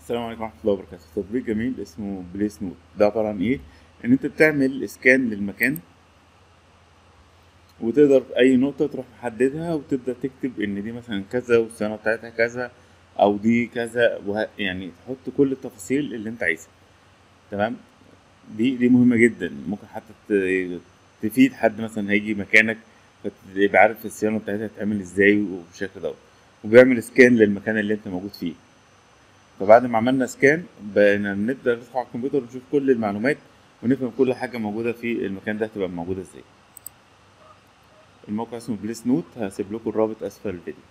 السلام عليكم ورحمة الله وبركاته. تطبيق جميل اسمه بليس نوت. ده عبارة عن إيه؟ إن أنت بتعمل scan للمكان وتقدر في أي نقطة تروح محددها وتبدأ تكتب إن دي مثلا كذا والصيانة بتاعتها كذا أو دي كذا وه... يعني تحط كل التفاصيل اللي أنت عايزها. تمام؟ دي دي مهمة جدا. ممكن حتى تفيد حد مثلا هيجي مكانك فتبقى عارف الصيانة بتاعتها هتتعمل إزاي وبالشكل دوت. وبيعمل scan للمكان اللي أنت موجود فيه. فبعد ما عملنا scan بقينا نقدر ندخل على الكمبيوتر ونشوف كل المعلومات ونفهم كل حاجة موجودة في المكان ده هتبقى موجودة إزاي. الموقع اسمه بليس نوت هسيب لكم الرابط اسفل الفيديو.